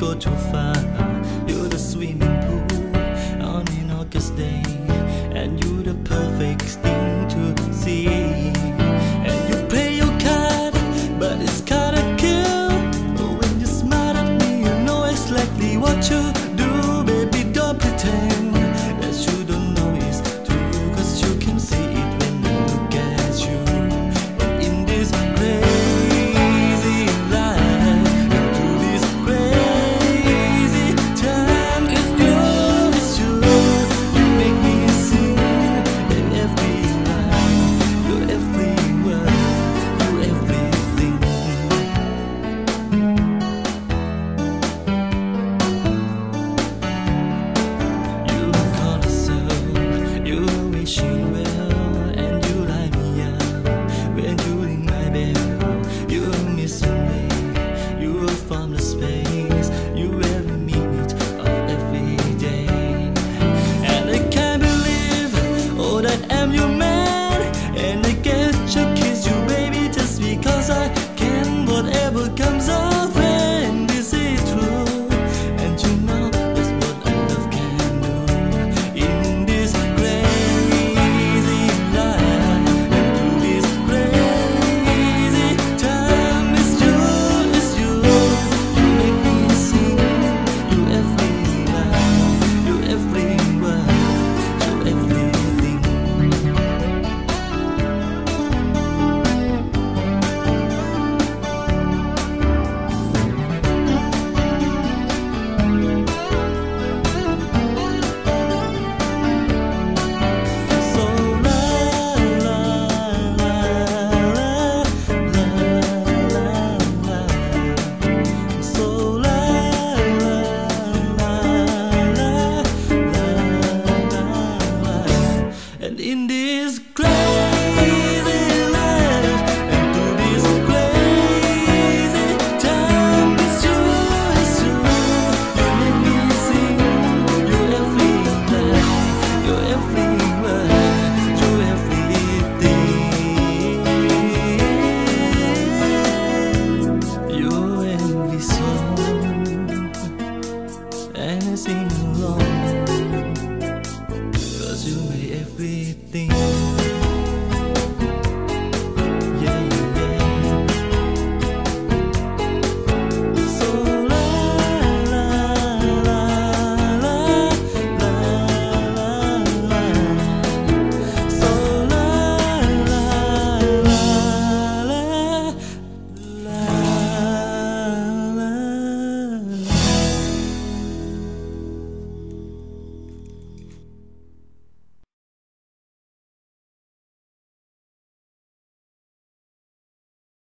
go too far. You're the swimming pool on an August day, and you're the perfect. Day. You're from the space, you every minute of every day. And I can't believe all oh, that am. In this crazy life and this crazy time, it's it's. You me sing. You're. You're. You're. You're song along you make everything.